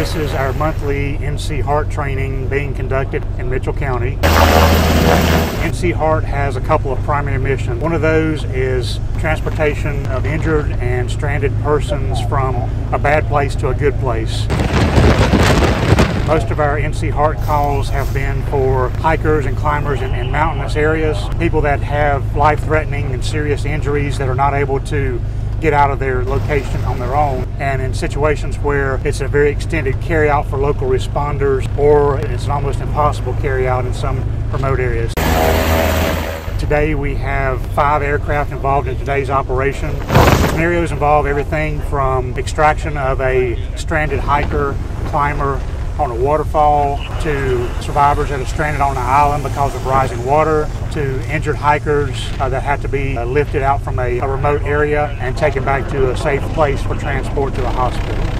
This is our monthly NCHART training being conducted in Mitchell County. NCHART has a couple of primary missions. One of those is transportation of injured and stranded persons from a bad place to a good place. Most of our NCHART calls have been for hikers and climbers in, in mountainous areas, people that have life-threatening and serious injuries that are not able to get out of their location on their own and in situations where it's a very extended carry out for local responders or it's an almost impossible carry out in some remote areas. Today we have five aircraft involved in today's operation. Scenarios involve everything from extraction of a stranded hiker, climber, on a waterfall to survivors that are stranded on an island because of rising water to injured hikers uh, that have to be uh, lifted out from a, a remote area and taken back to a safe place for transport to a hospital.